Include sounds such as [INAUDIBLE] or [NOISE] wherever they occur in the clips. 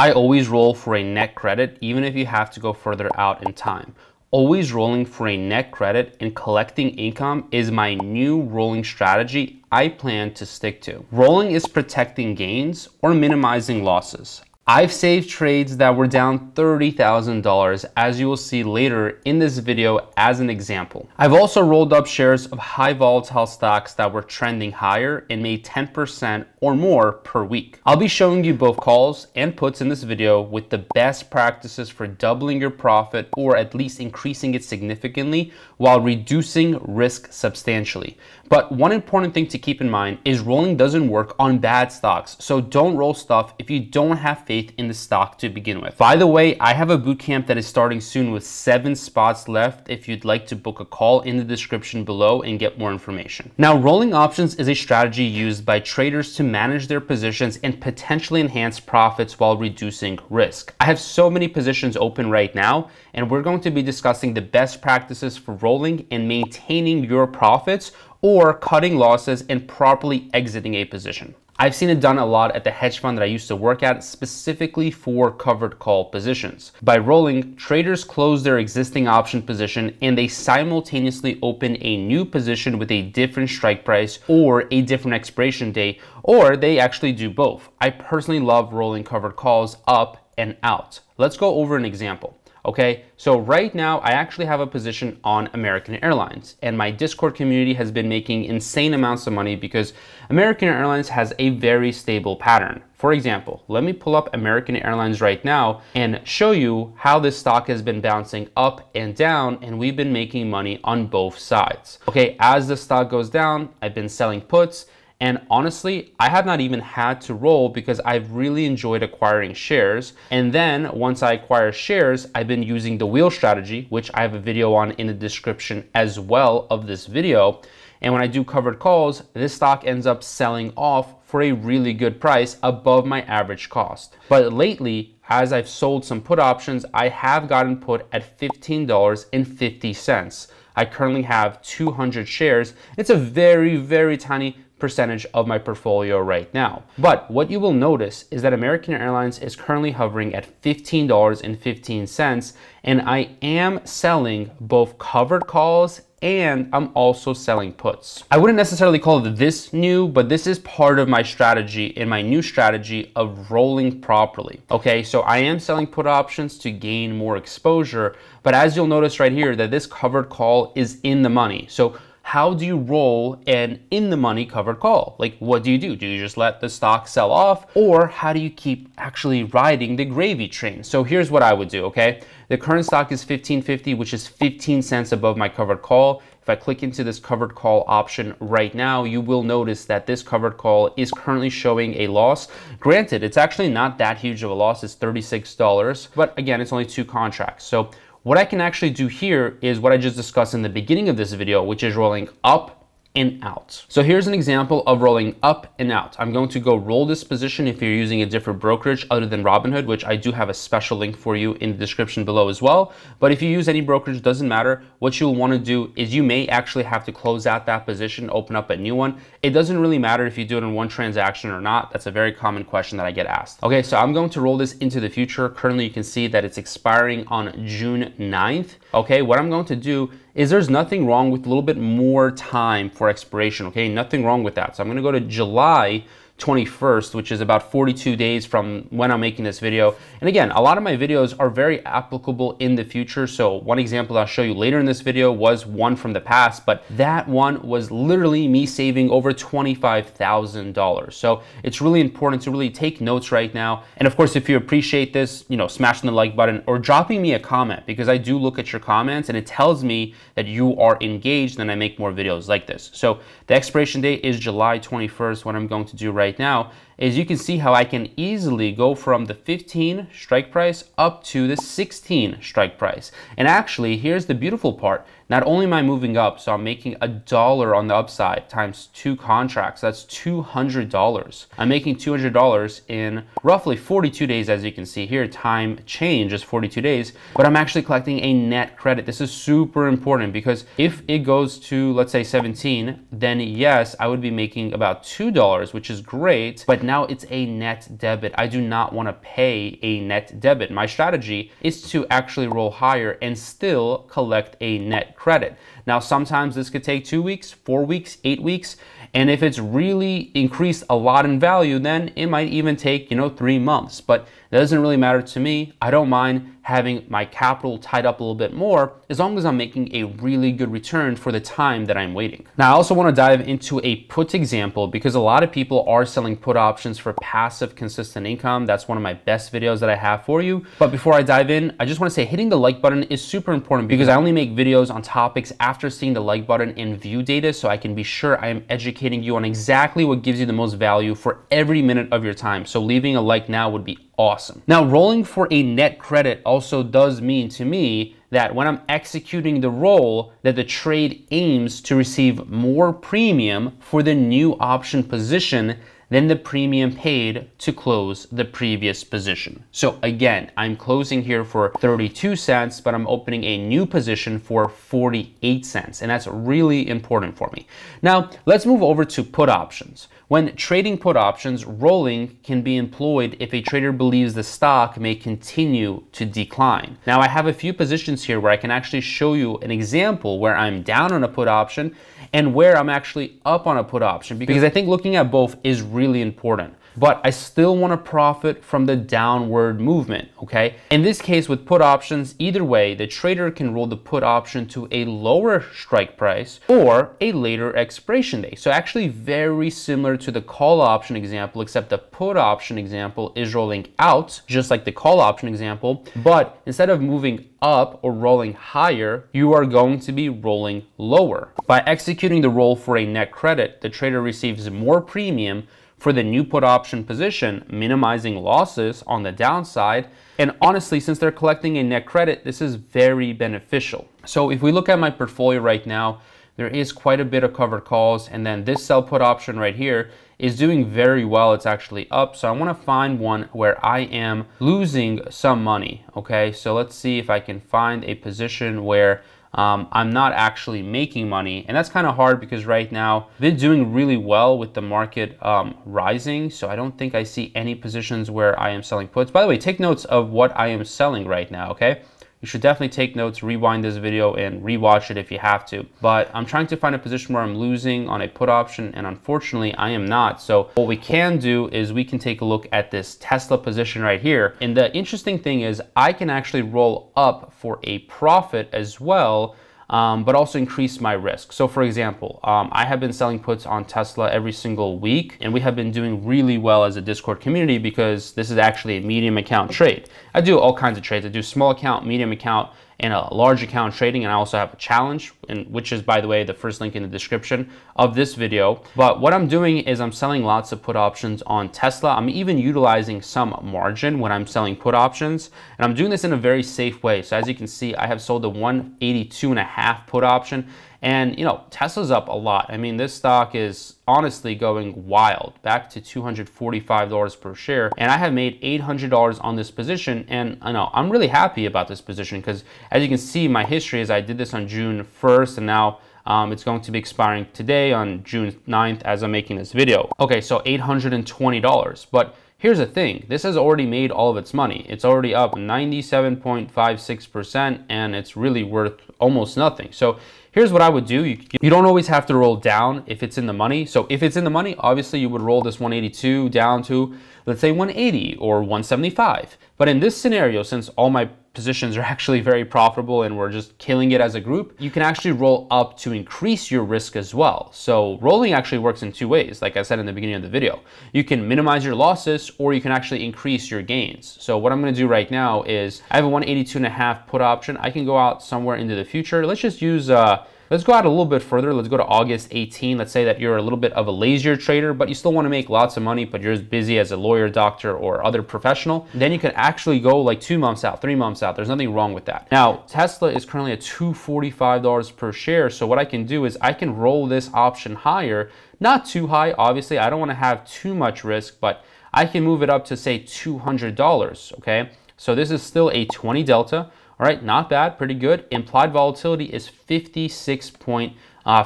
I always roll for a net credit, even if you have to go further out in time. Always rolling for a net credit and collecting income is my new rolling strategy I plan to stick to. Rolling is protecting gains or minimizing losses. I've saved trades that were down $30,000 as you will see later in this video as an example. I've also rolled up shares of high volatile stocks that were trending higher and made 10% or more per week. I'll be showing you both calls and puts in this video with the best practices for doubling your profit or at least increasing it significantly while reducing risk substantially. But one important thing to keep in mind is rolling doesn't work on bad stocks. So don't roll stuff if you don't have faith in the stock to begin with. By the way, I have a bootcamp that is starting soon with seven spots left if you'd like to book a call in the description below and get more information. Now, rolling options is a strategy used by traders to manage their positions and potentially enhance profits while reducing risk. I have so many positions open right now, and we're going to be discussing the best practices for rolling and maintaining your profits or cutting losses and properly exiting a position. I've seen it done a lot at the hedge fund that I used to work at, specifically for covered call positions. By rolling, traders close their existing option position and they simultaneously open a new position with a different strike price or a different expiration date, or they actually do both. I personally love rolling covered calls up and out. Let's go over an example. Okay, so right now I actually have a position on American Airlines and my Discord community has been making insane amounts of money because American Airlines has a very stable pattern. For example, let me pull up American Airlines right now and show you how this stock has been bouncing up and down and we've been making money on both sides. Okay, as the stock goes down, I've been selling puts and honestly, I have not even had to roll because I've really enjoyed acquiring shares. And then once I acquire shares, I've been using the wheel strategy, which I have a video on in the description as well of this video. And when I do covered calls, this stock ends up selling off for a really good price above my average cost. But lately, as I've sold some put options, I have gotten put at $15.50. I currently have 200 shares. It's a very, very tiny percentage of my portfolio right now. But what you will notice is that American Airlines is currently hovering at $15.15 and I am selling both covered calls and I'm also selling puts. I wouldn't necessarily call this new, but this is part of my strategy in my new strategy of rolling properly. Okay, so I am selling put options to gain more exposure, but as you'll notice right here that this covered call is in the money. So how do you roll an in the money covered call? Like, what do you do? Do you just let the stock sell off? Or how do you keep actually riding the gravy train? So here's what I would do, okay? The current stock is 1550, which is 15 cents above my covered call. If I click into this covered call option right now, you will notice that this covered call is currently showing a loss. Granted, it's actually not that huge of a loss. It's $36, but again, it's only two contracts. So what I can actually do here is what I just discussed in the beginning of this video, which is rolling up and out. So here's an example of rolling up and out. I'm going to go roll this position if you're using a different brokerage other than Robinhood, which I do have a special link for you in the description below as well. But if you use any brokerage, doesn't matter. What you'll want to do is you may actually have to close out that position, open up a new one. It doesn't really matter if you do it in one transaction or not. That's a very common question that I get asked. Okay, so I'm going to roll this into the future. Currently, you can see that it's expiring on June 9th. Okay, what I'm going to do is there's nothing wrong with a little bit more time for expiration, okay? Nothing wrong with that. So I'm gonna go to July 21st, which is about 42 days from when I'm making this video. And again, a lot of my videos are very applicable in the future. So one example I'll show you later in this video was one from the past, but that one was literally me saving over $25,000. So it's really important to really take notes right now. And of course, if you appreciate this, you know, smashing the like button or dropping me a comment because I do look at your comments and it tells me that you are engaged and I make more videos like this. So the expiration date is July 21st, what I'm going to do right right now is you can see how I can easily go from the 15 strike price up to the 16 strike price. And actually, here's the beautiful part. Not only am I moving up, so I'm making a dollar on the upside times two contracts. That's $200. I'm making $200 in roughly 42 days, as you can see here. Time change is 42 days, but I'm actually collecting a net credit. This is super important because if it goes to, let's say 17, then yes, I would be making about $2, which is great. But now it's a net debit. I do not want to pay a net debit. My strategy is to actually roll higher and still collect a net credit. Now, sometimes this could take two weeks, four weeks, eight weeks. And if it's really increased a lot in value, then it might even take, you know, three months. But that doesn't really matter to me. I don't mind having my capital tied up a little bit more as long as I'm making a really good return for the time that I'm waiting. Now, I also want to dive into a put example because a lot of people are selling put options for passive consistent income. That's one of my best videos that I have for you. But before I dive in, I just want to say hitting the like button is super important because I only make videos on topics after seeing the like button and view data so I can be sure I am educating you on exactly what gives you the most value for every minute of your time. So leaving a like now would be awesome. Now, rolling for a net credit also does mean to me that when I'm executing the roll, that the trade aims to receive more premium for the new option position than the premium paid to close the previous position. So again, I'm closing here for 32 cents, but I'm opening a new position for 48 cents, and that's really important for me. Now, let's move over to put options. When trading put options, rolling can be employed if a trader believes the stock may continue to decline. Now, I have a few positions here where I can actually show you an example where I'm down on a put option and where I'm actually up on a put option because I think looking at both is really important but I still want to profit from the downward movement, okay? In this case with put options, either way, the trader can roll the put option to a lower strike price or a later expiration date. So actually very similar to the call option example, except the put option example is rolling out, just like the call option example, but instead of moving up or rolling higher, you are going to be rolling lower. By executing the roll for a net credit, the trader receives more premium for the new put option position, minimizing losses on the downside. And honestly, since they're collecting a net credit, this is very beneficial. So if we look at my portfolio right now, there is quite a bit of covered calls. And then this sell put option right here is doing very well. It's actually up. So I want to find one where I am losing some money. Okay, so let's see if I can find a position where um, I'm not actually making money. And that's kind of hard because right now I've been doing really well with the market um, rising. So I don't think I see any positions where I am selling puts. By the way, take notes of what I am selling right now, okay? You should definitely take notes, rewind this video, and rewatch it if you have to. But I'm trying to find a position where I'm losing on a put option, and unfortunately, I am not. So what we can do is we can take a look at this Tesla position right here. And the interesting thing is I can actually roll up for a profit as well um, but also increase my risk. So for example, um, I have been selling puts on Tesla every single week, and we have been doing really well as a Discord community because this is actually a medium account trade. I do all kinds of trades. I do small account, medium account, and a large account trading and I also have a challenge and which is by the way the first link in the description of this video. But what I'm doing is I'm selling lots of put options on Tesla. I'm even utilizing some margin when I'm selling put options and I'm doing this in a very safe way. So as you can see I have sold the 182 and a half put option and, you know, Tesla's up a lot. I mean, this stock is honestly going wild, back to $245 per share. And I have made $800 on this position. And I know I'm really happy about this position because as you can see, my history is I did this on June 1st and now um, it's going to be expiring today on June 9th as I'm making this video. Okay, so $820. But here's the thing, this has already made all of its money. It's already up 97.56% and it's really worth almost nothing. So Here's what I would do. You, you don't always have to roll down if it's in the money. So if it's in the money, obviously you would roll this 182 down to, let's say 180 or 175. But in this scenario, since all my positions are actually very profitable and we're just killing it as a group, you can actually roll up to increase your risk as well. So rolling actually works in two ways, like I said in the beginning of the video. You can minimize your losses or you can actually increase your gains. So what I'm gonna do right now is I have a 182 and a half put option. I can go out somewhere into the future. Let's just use uh, Let's go out a little bit further. Let's go to August 18. Let's say that you're a little bit of a lazier trader, but you still want to make lots of money, but you're as busy as a lawyer, doctor, or other professional. Then you can actually go like two months out, three months out. There's nothing wrong with that. Now, Tesla is currently at $245 per share. So what I can do is I can roll this option higher, not too high. Obviously, I don't want to have too much risk, but I can move it up to say $200, okay? So this is still a 20 delta. All right, not bad, pretty good. Implied volatility is 56.9%. uh,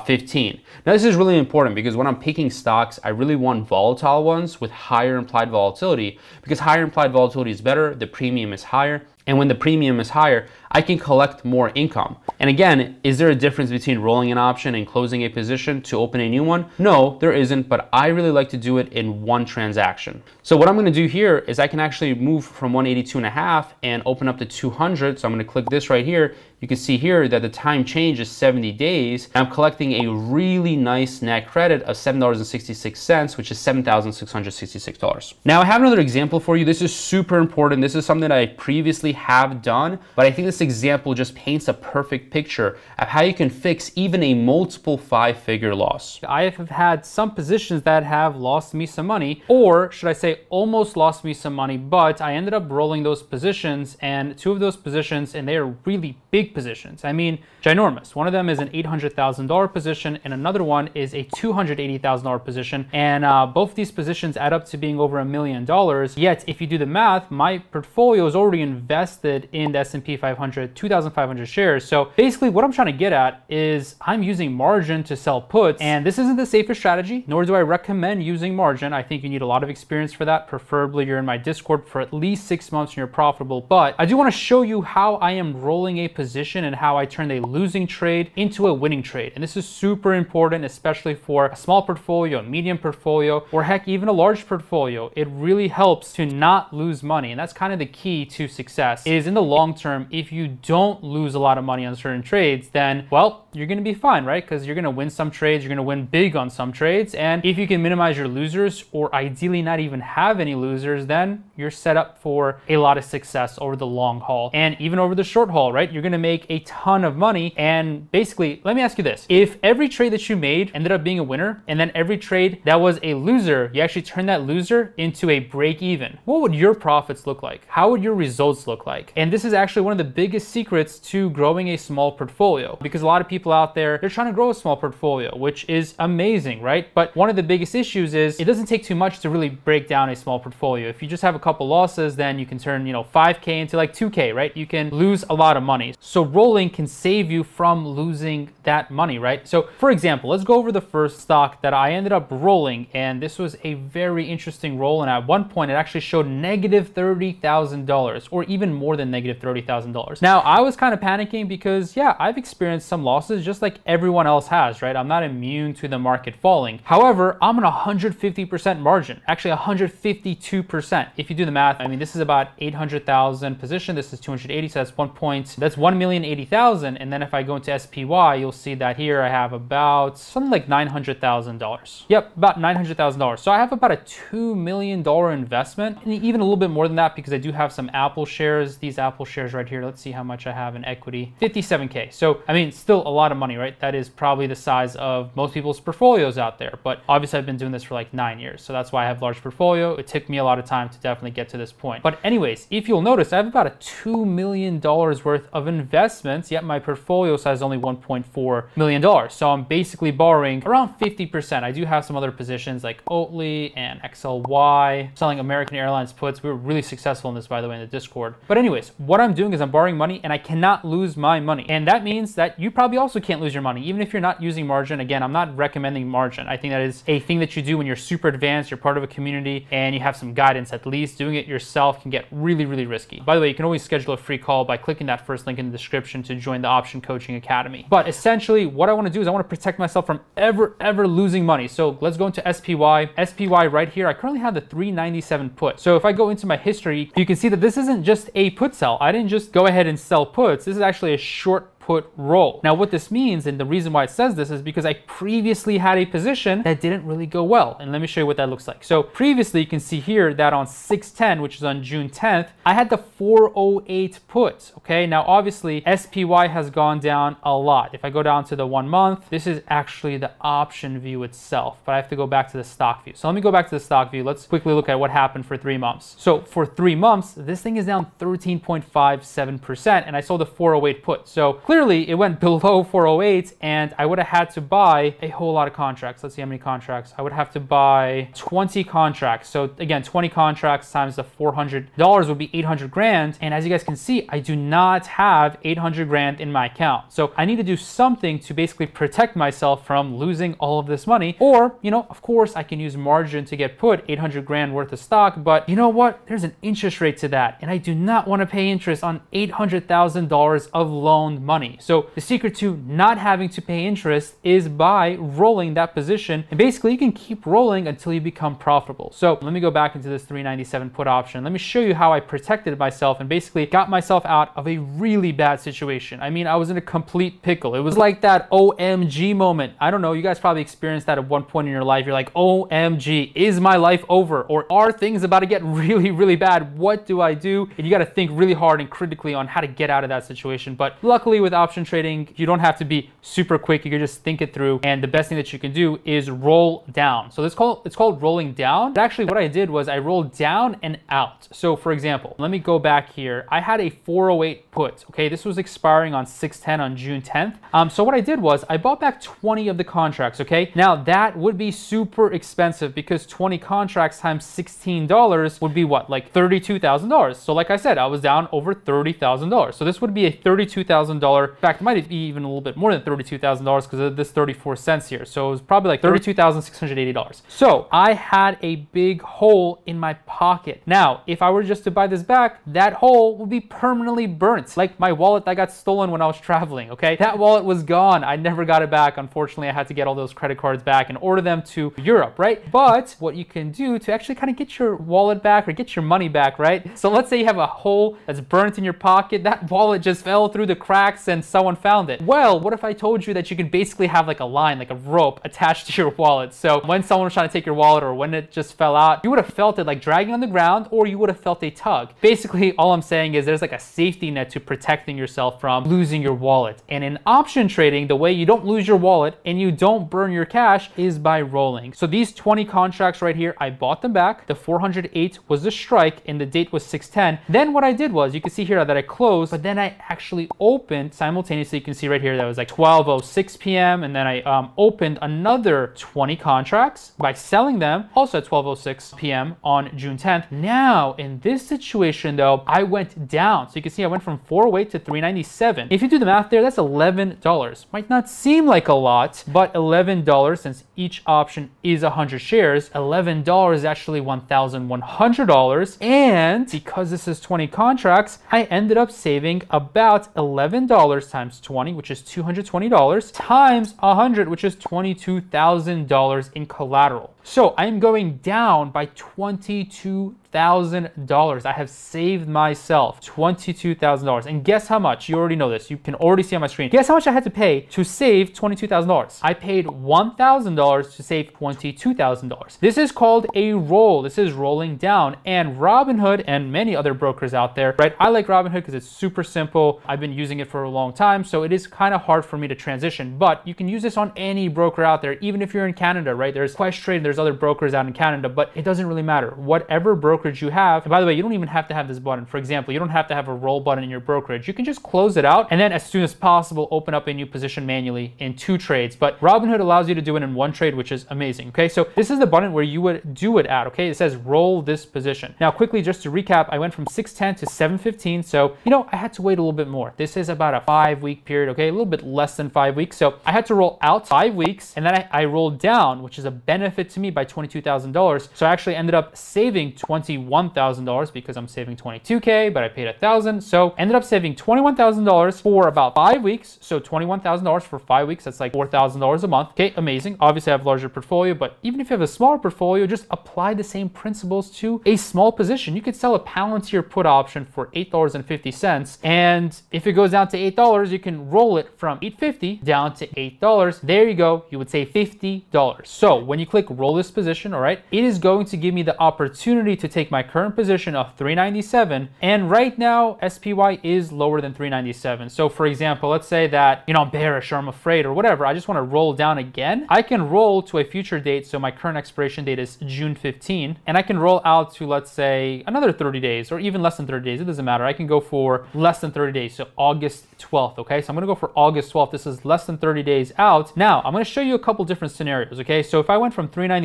Now this is really important because when I'm picking stocks, I really want volatile ones with higher implied volatility because higher implied volatility is better, the premium is higher, and when the premium is higher, I can collect more income. And again, is there a difference between rolling an option and closing a position to open a new one? No, there isn't, but I really like to do it in one transaction. So what I'm gonna do here is I can actually move from 182 and a half and open up to 200. So I'm gonna click this right here. You can see here that the time change is 70 days. I'm collecting a really nice net credit of $7.66, which is $7,666. Now I have another example for you. This is super important. This is something I previously have done, but I think this example just paints a perfect picture of how you can fix even a multiple five figure loss. I have had some positions that have lost me some money, or should I say almost lost me some money, but I ended up rolling those positions and two of those positions, and they are really big positions. I mean, ginormous. One of them is an $800,000 position and another one is a $280,000 position. And uh, both these positions add up to being over a million dollars. Yet, if you do the math, my portfolio is already invested in the S&P 500 500, 2,500 shares. So basically what I'm trying to get at is I'm using margin to sell puts and this isn't the safest strategy, nor do I recommend using margin. I think you need a lot of experience for that. Preferably you're in my Discord for at least six months and you're profitable. But I do want to show you how I am rolling a position and how I turned a losing trade into a winning trade. And this is super important, especially for a small portfolio, a medium portfolio, or heck, even a large portfolio. It really helps to not lose money. And that's kind of the key to success is in the long term, if you you don't lose a lot of money on certain trades, then, well, you're gonna be fine, right? Because you're gonna win some trades, you're gonna win big on some trades. And if you can minimize your losers or ideally not even have any losers, then you're set up for a lot of success over the long haul and even over the short haul, right? You're gonna make a ton of money. And basically, let me ask you this. If every trade that you made ended up being a winner, and then every trade that was a loser, you actually turn that loser into a break even, what would your profits look like? How would your results look like? And this is actually one of the biggest secrets to growing a small portfolio because a lot of people out there, they're trying to grow a small portfolio, which is amazing, right? But one of the biggest issues is it doesn't take too much to really break down a small portfolio. If you just have a couple losses, then you can turn, you know, 5K into like 2K, right? You can lose a lot of money. So rolling can save you from losing that money, right? So for example, let's go over the first stock that I ended up rolling. And this was a very interesting roll. And at one point it actually showed negative $30,000 or even more than negative $30,000. Now I was kind of panicking because yeah, I've experienced some losses just like everyone else has, right? I'm not immune to the market falling. However, I'm on 150% margin, actually 152%. If you do the math, I mean, this is about 800,000 position. This is 280, so that's one point, that's 1,080,000. And then if I go into SPY, you'll see that here I have about something like $900,000. Yep, about $900,000. So I have about a $2 million investment and even a little bit more than that because I do have some Apple shares, these Apple shares right here. Let's see how much I have in equity. 57K. So, I mean, still a lot of money, right? That is probably the size of most people's portfolios out there. But obviously I've been doing this for like nine years. So that's why I have large portfolio. It took me a lot of time to definitely get to this point. But anyways, if you'll notice, I have about a $2 million worth of investments, yet my portfolio size is only $1.4 million. So I'm basically borrowing around 50%. I do have some other positions like Oatly and XLY, selling American Airlines puts. We were really successful in this, by the way, in the Discord. But anyways, what I'm doing is I'm borrowing money and I cannot lose my money. And that means that you probably also can't lose your money, even if you're not using margin. Again, I'm not recommending margin. I think that is a thing that you do when you're super advanced, you're part of a community, and you have some guidance at least. Doing it yourself can get really, really risky. By the way, you can always schedule a free call by clicking that first link in the description to join the Option Coaching Academy. But essentially, what I want to do is I want to protect myself from ever, ever losing money. So let's go into SPY. SPY right here, I currently have the 397 put. So if I go into my history, you can see that this isn't just a put sell. I didn't just go ahead and sell puts. This is actually a short put roll. Now what this means and the reason why it says this is because I previously had a position that didn't really go well. And let me show you what that looks like. So previously you can see here that on 610, which is on June 10th, I had the 408 put. Okay, now obviously SPY has gone down a lot. If I go down to the one month, this is actually the option view itself, but I have to go back to the stock view. So let me go back to the stock view. Let's quickly look at what happened for three months. So for three months, this thing is down 13.57% and I sold the 408 put. So clearly it went below 408 and I would have had to buy a whole lot of contracts. Let's see how many contracts. I would have to buy 20 contracts. So again, 20 contracts times the $400 would be 800 grand. And as you guys can see, I do not have 800 grand in my account. So I need to do something to basically protect myself from losing all of this money. Or, you know, of course I can use margin to get put 800 grand worth of stock, but you know what? There's an interest rate to that. And I do not want to pay interest on $800,000 of loaned money. So the secret to not having to pay interest is by rolling that position. And basically you can keep rolling until you become profitable. So let me go back into this 397 put option. Let me show you how I protected myself and basically got myself out of a really bad situation. I mean, I was in a complete pickle. It was like that OMG moment. I don't know, you guys probably experienced that at one point in your life. You're like, OMG, is my life over? Or are things about to get [LAUGHS] really, really bad? What do I do? And you got to think really hard and critically on how to get out of that situation. But luckily with option trading, you don't have to be super quick. You can just think it through. And the best thing that you can do is roll down. So this called it's called rolling down. But actually what I did was I rolled down and out. So for example, let me go back here. I had a 408 put. Okay, this was expiring on 610 on June 10th. Um, so what I did was I bought back 20 of the contracts. Okay, now that would be super expensive because 20 contracts times $16 would be what, like $32,000. So like I said, I was down over $30,000. So this would be a $32,000. In fact, it might be even a little bit more than $32,000 because of this 34 cents here. So it was probably like $32,680. So I had a big hole in my pocket. Now, if I were just to buy this back, that hole would be permanently burnt. Like my wallet that got stolen when I was traveling, okay? That wallet was gone. I never got it back. Unfortunately, I had to get all those credit cards back and order them to Europe, right? But what you can do to actually kind of get your wallet back or get your money back, right? So let's say you have a hole that's burnt in your pocket. That wallet just fell through the cracks and someone found it. Well, what if I told you that you could basically have like a line, like a rope attached [LAUGHS] to your wallet? So when someone was trying to take your wallet or when it just fell out, you would have felt it like dragging on the ground or you would have felt a tug. Basically, all I'm saying is there's like a safety net to protecting yourself from losing your wallet. And in option trading, the way you don't lose your wallet and you don't burn your cash is by rolling. So these 20 contracts right here, I bought them back. The 408 was the strike and the date was 610. Then what I did was, you can see here that I closed, but then I actually opened simultaneously. You can see right here that was like 12.06 p.m. And then I um, opened another 20 contracts by selling them also at 12.06 p.m. on June 10th. Now, in this situation though, I went down. So you can see I went from 408 to 397. If you do the math there, that's $11. Might not seem like a lot, but $11 since each option is 100 shares, $11 is actually $1,100. And because this is 20 contracts, I ended up saving about $11 times 20, which is $220, times 100, which is $22,000 in collateral. So I'm going down by $22,000. I have saved myself $22,000. And guess how much? You already know this. You can already see on my screen. Guess how much I had to pay to save $22,000? I paid $1,000 to save $22,000. This is called a roll. This is rolling down. And Robinhood and many other brokers out there, right? I like Robinhood because it's super simple. I've been using it for a long time. So it is kind of hard for me to transition, but you can use this on any broker out there, even if you're in Canada, right? There's Questrade, there's other brokers out in Canada, but it doesn't really matter. Whatever brokerage you have. And by the way, you don't even have to have this button. For example, you don't have to have a roll button in your brokerage. You can just close it out and then as soon as possible, open up a new position manually in two trades. But Robinhood allows you to do it in one trade, which is amazing. Okay, so this is the button where you would do it at. Okay, it says roll this position. Now, quickly, just to recap, I went from 610 to 715. So, you know, I had to wait a little bit more. This is about a five week period. Okay, a little bit less than five weeks. So I had to roll out five weeks and then I, I rolled down, which is a benefit to me by $22,000. So I actually ended up saving $21,000 because I'm saving 22K, but I paid a thousand. So ended up saving $21,000 for about five weeks. So $21,000 for five weeks, that's like $4,000 a month. Okay, amazing. Obviously I have a larger portfolio, but even if you have a smaller portfolio, just apply the same principles to a small position. You could sell a Palantir put option for $8.50. And if it goes down to $8, you can roll it from $8.50 down to $8. There you go. You would save $50. So when you click roll this position, all right, it is going to give me the opportunity to take my current position of 397. And right now, SPY is lower than 397. So for example, let's say that, you know, I'm bearish or I'm afraid or whatever. I just want to roll down again. I can roll to a future date. So my current expiration date is June 15. And I can roll out to, let's say, another 30 days or even less than 30 days. It doesn't matter. I can go for less than 30 days. So August 12th. Okay. So I'm going to go for August 12th. This is less than 30 days out. Now I'm going to show you a couple different scenarios. Okay. So if I went from 397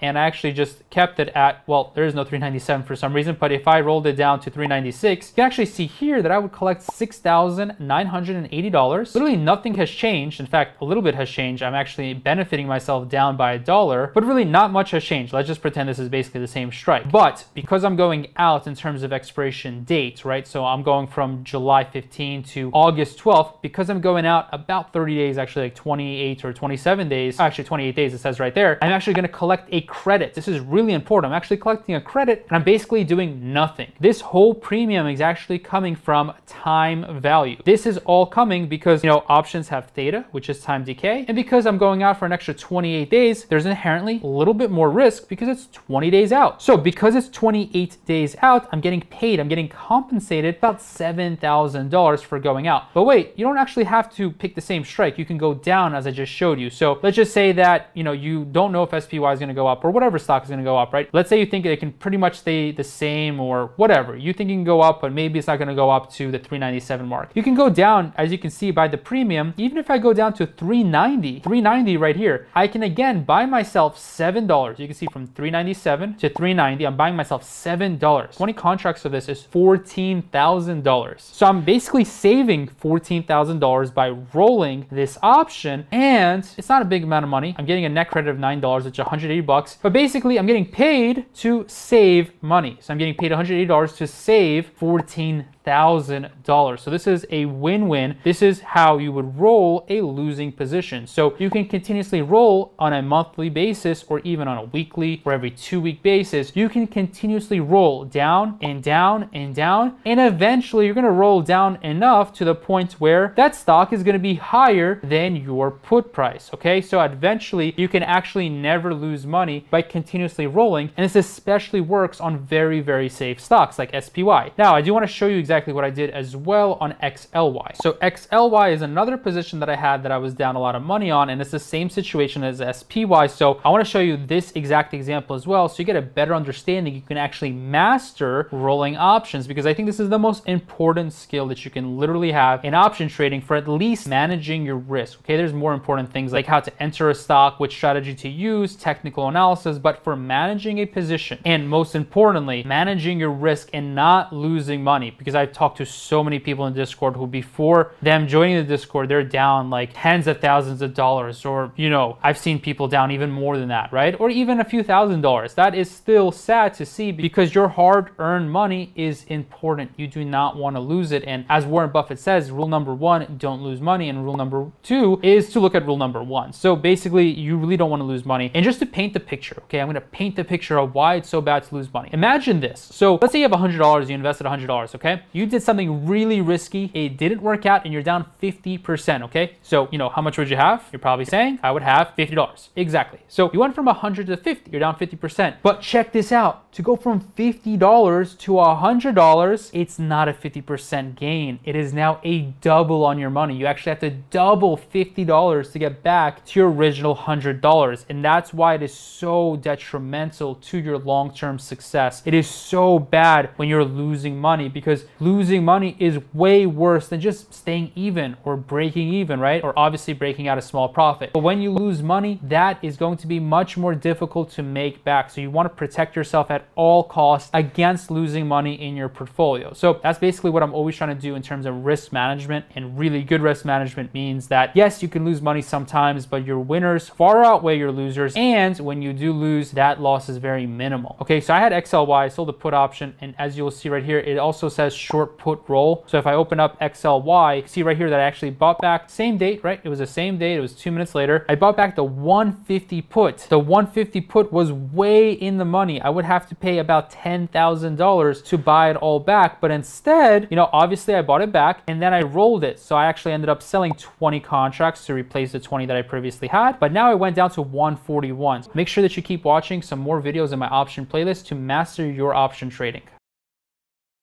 and I actually just kept it at, well, there is no 397 for some reason, but if I rolled it down to 396, you can actually see here that I would collect $6,980. Literally nothing has changed. In fact, a little bit has changed. I'm actually benefiting myself down by a dollar, but really not much has changed. Let's just pretend this is basically the same strike. But because I'm going out in terms of expiration date, right? So I'm going from July 15 to August 12th, because I'm going out about 30 days, actually like 28 or 27 days, actually 28 days, it says right there, I'm actually gonna collect a credit. This is really important. I'm actually collecting a credit and I'm basically doing nothing. This whole premium is actually coming from time value. This is all coming because, you know, options have theta, which is time decay. And because I'm going out for an extra 28 days, there's inherently a little bit more risk because it's 20 days out. So because it's 28 days out, I'm getting paid, I'm getting compensated about $7,000 for going out. But wait, you don't actually have to pick the same strike. You can go down as I just showed you. So let's just say that, you know, you don't know if SPY is going to go up or whatever stock is going to go up, right? Let's say you think it can pretty much stay the same or whatever. You think it can go up, but maybe it's not going to go up to the 397 mark. You can go down, as you can see by the premium, even if I go down to 390, 390 right here, I can again buy myself $7. You can see from 397 to 390, I'm buying myself $7. 20 contracts of this is $14,000. So I'm basically saving $14,000 by rolling this option and it's not a big amount of money. I'm getting a net credit of $9, which 180 bucks. But basically I'm getting paid to save money. So I'm getting paid $180 to save 14 thousand dollars. So this is a win-win. This is how you would roll a losing position. So you can continuously roll on a monthly basis or even on a weekly or every two week basis. You can continuously roll down and down and down. And eventually you're gonna roll down enough to the point where that stock is gonna be higher than your put price. Okay, so eventually you can actually never lose money by continuously rolling. And this especially works on very, very safe stocks like SPY. Now I do wanna show you exactly what I did as well on XLY. So XLY is another position that I had that I was down a lot of money on, and it's the same situation as SPY. So I wanna show you this exact example as well, so you get a better understanding. You can actually master rolling options because I think this is the most important skill that you can literally have in option trading for at least managing your risk. Okay, there's more important things like how to enter a stock, which strategy to use, technical analysis, but for managing a position and most importantly, managing your risk and not losing money because I've talked to so many people in Discord who before them joining the Discord, they're down like tens of thousands of dollars or, you know, I've seen people down even more than that, right? Or even a few thousand dollars. That is still sad to see because your hard earned money is important. You do not want to lose it. And as Warren Buffett says, rule number one, don't lose money. And rule number two is to look at rule number one. So basically, you really don't want to lose money. And just to paint the picture, okay, I'm going to paint the picture of why it's so bad to lose money. Imagine this. So let's say you have $100, you invested $100, okay? You did something really risky, it didn't work out, and you're down 50%, okay? So, you know, how much would you have? You're probably saying, I would have $50. Exactly. So you went from 100 to 50, you're down 50%. But check this out. To go from $50 to $100, it's not a 50% gain. It is now a double on your money. You actually have to double $50 to get back to your original $100. And that's it is so detrimental to your long-term success. It is so bad when you're losing money because losing money is way worse than just staying even or breaking even, right? Or obviously breaking out a small profit. But when you lose money, that is going to be much more difficult to make back. So you want to protect yourself at all costs against losing money in your portfolio. So that's basically what I'm always trying to do in terms of risk management. And really good risk management means that yes, you can lose money sometimes, but your winners far outweigh your losers. And when you do lose, that loss is very minimal. Okay, so I had XLY, sold the put option, and as you'll see right here, it also says short put roll. So if I open up XLY, see right here that I actually bought back same date, right? It was the same date, it was two minutes later. I bought back the 150 put. The 150 put was way in the money. I would have to pay about $10,000 to buy it all back. But instead, you know, obviously I bought it back and then I rolled it. So I actually ended up selling 20 contracts to replace the 20 that I previously had. But now it went down to 141 want. Make sure that you keep watching some more videos in my option playlist to master your option trading.